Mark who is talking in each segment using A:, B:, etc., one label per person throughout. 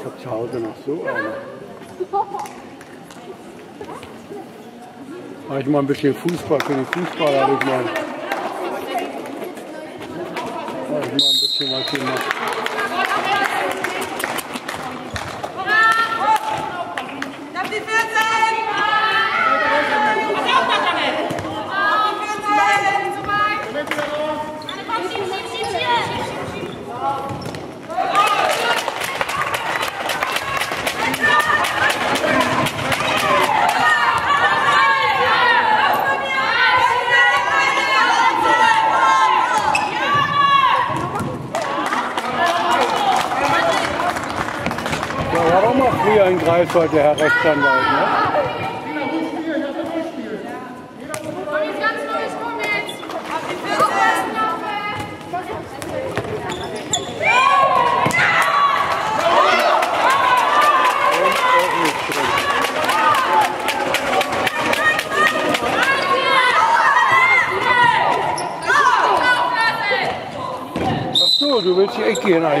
A: Ich habe zu Hause noch so eine. Habe ich mal ein bisschen Fußball für den Fußball, habe ich mal, habe ich mal ein bisschen was gemacht. Der
B: neues Moment.
A: Auch nicht drin. Ach so, du willst die Ecke nach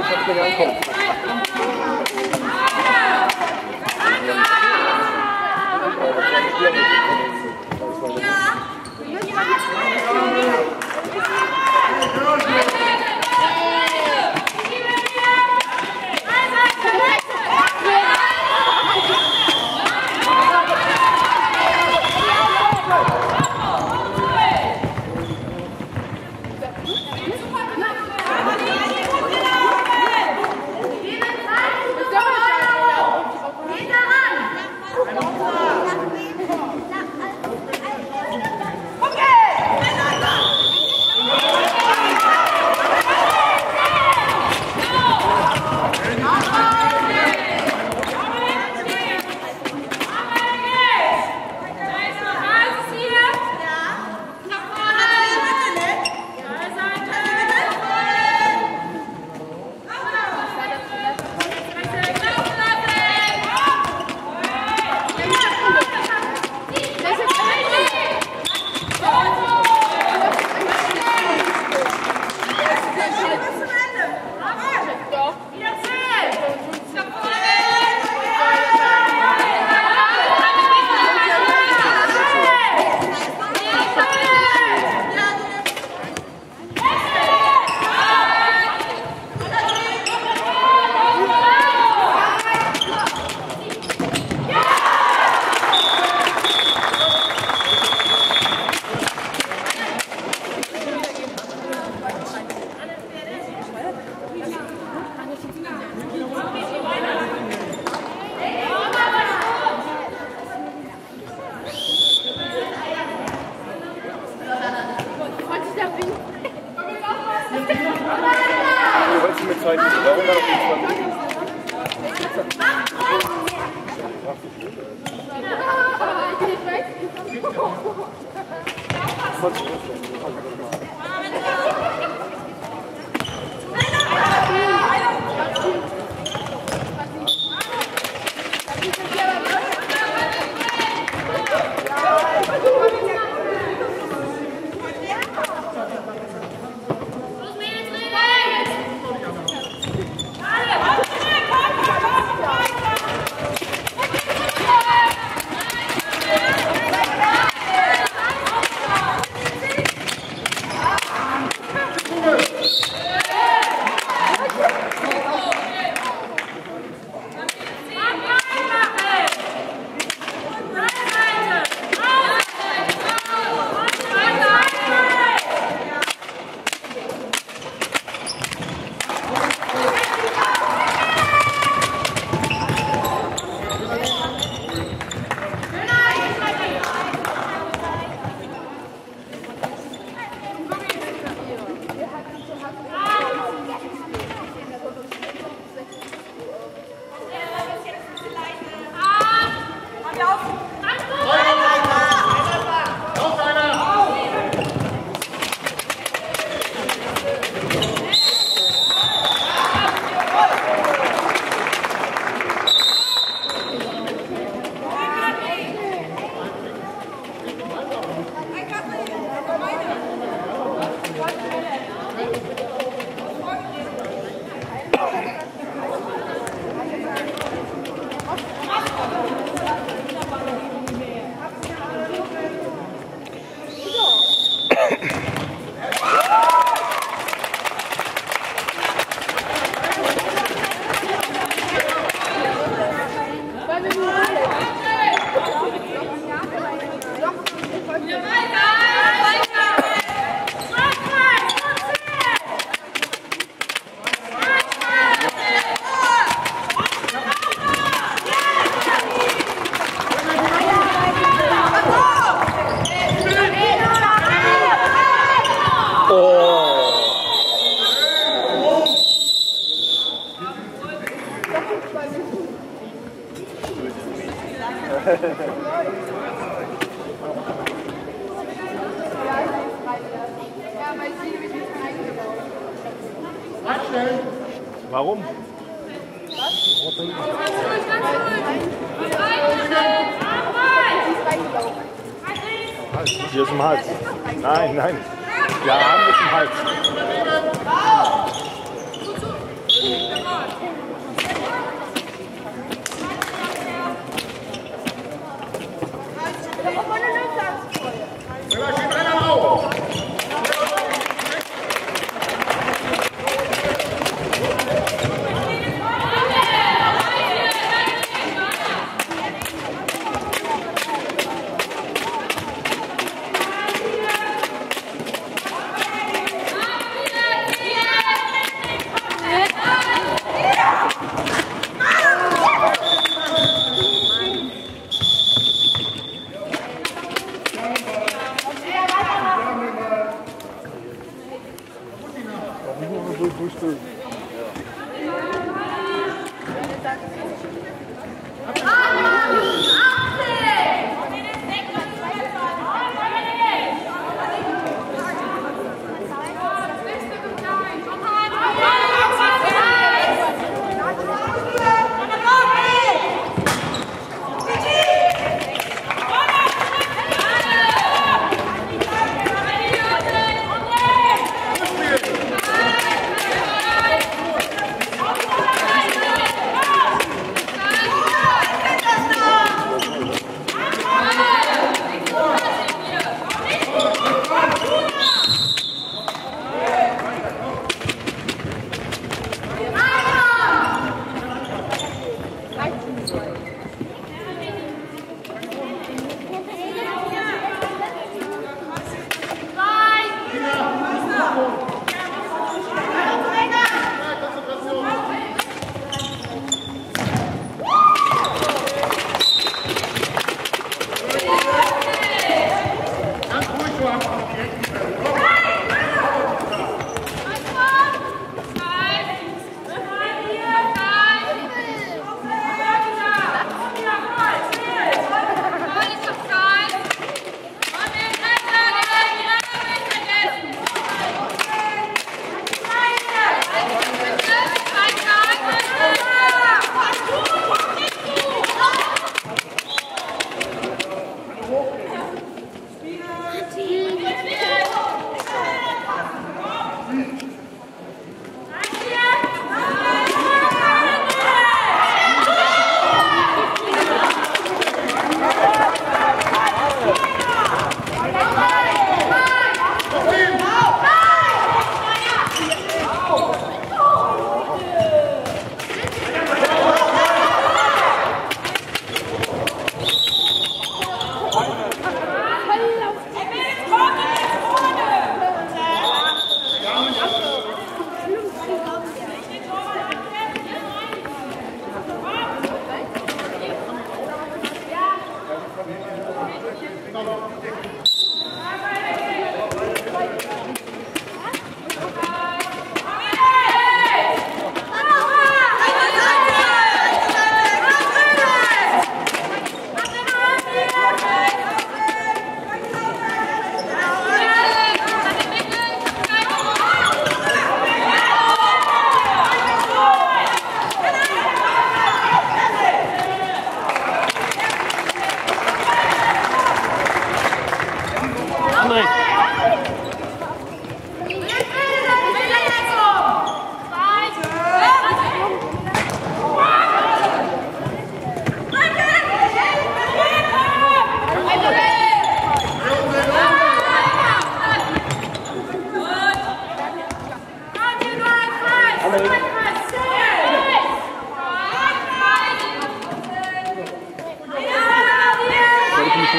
A: die, die Mannschaft nicht ankommt. Du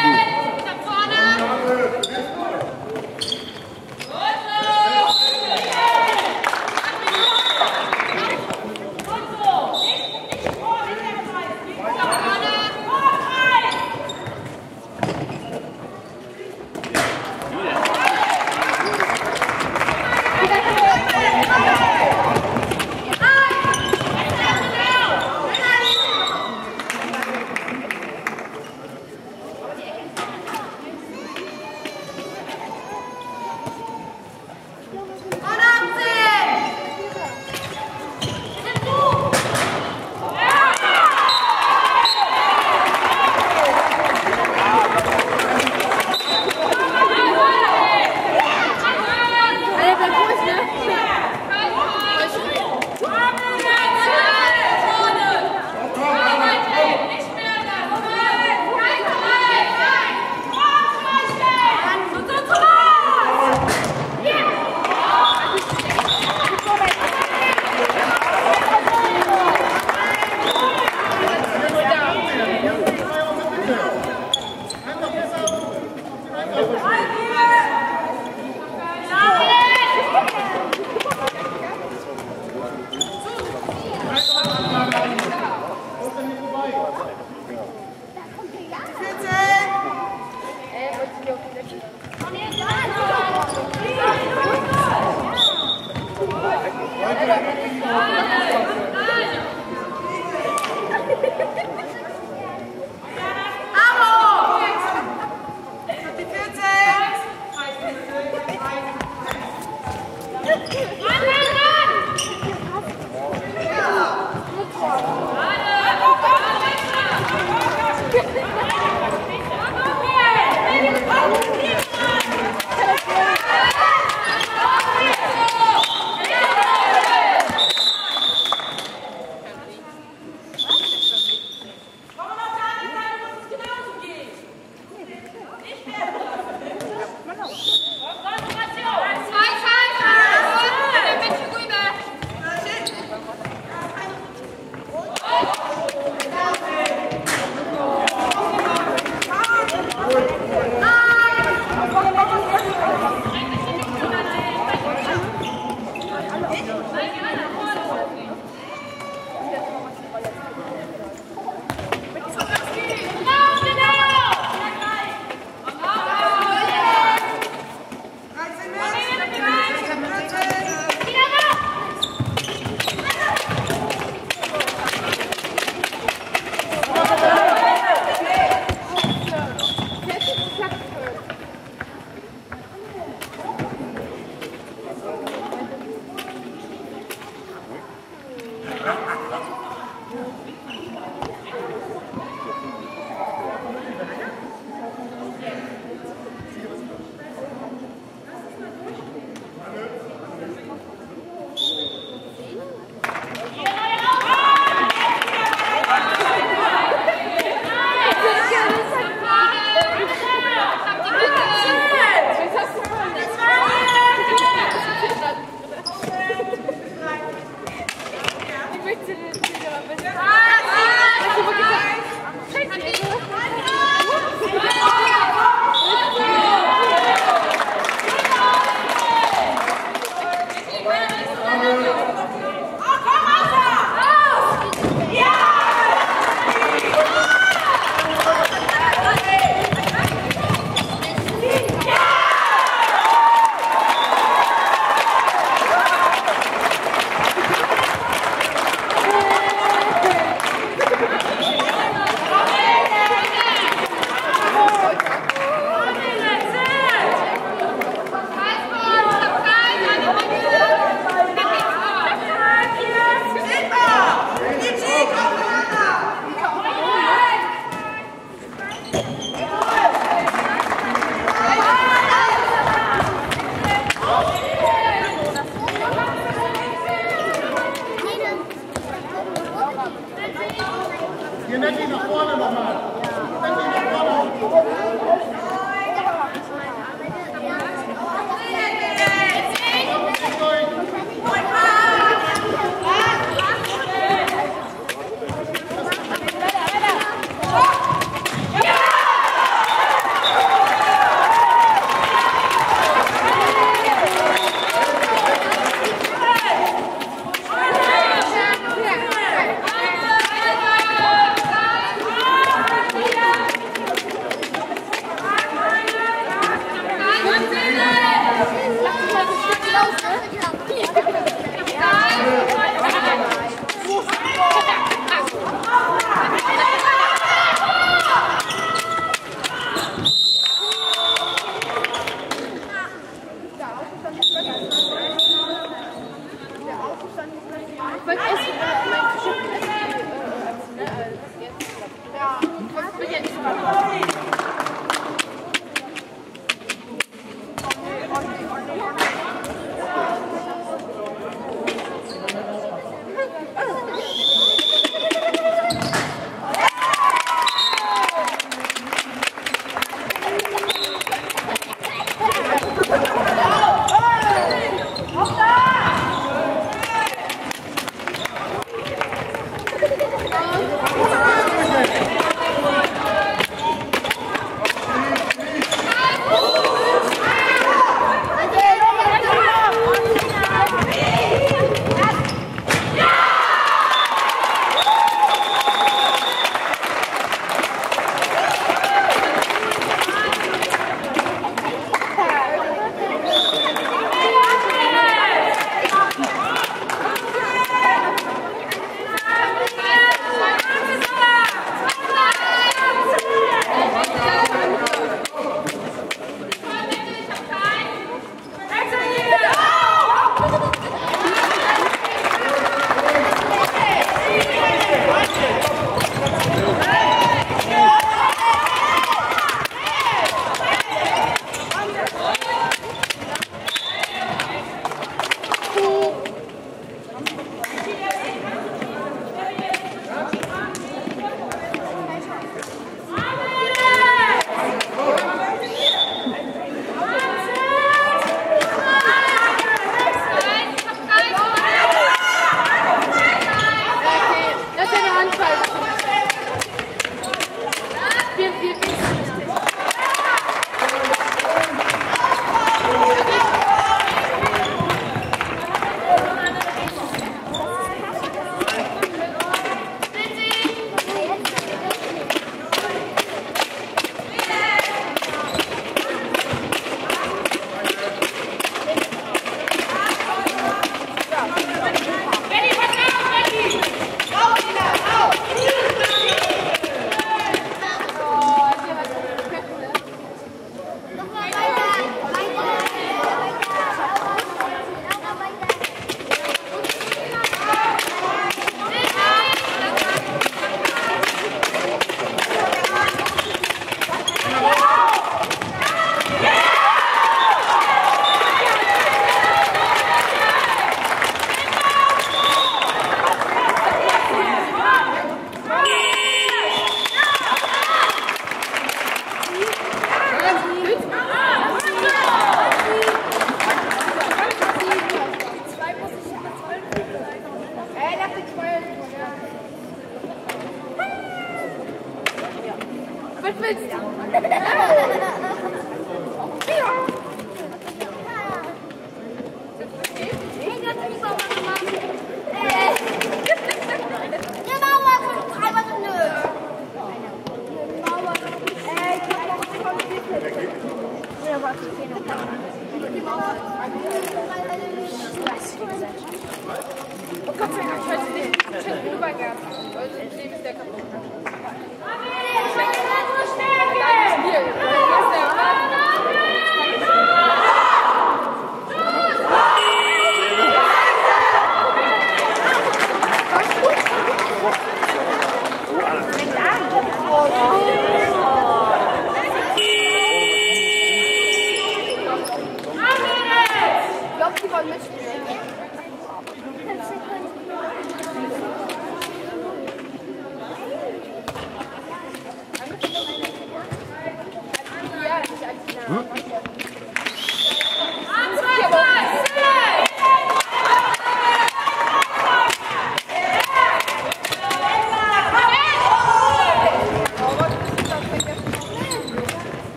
B: do.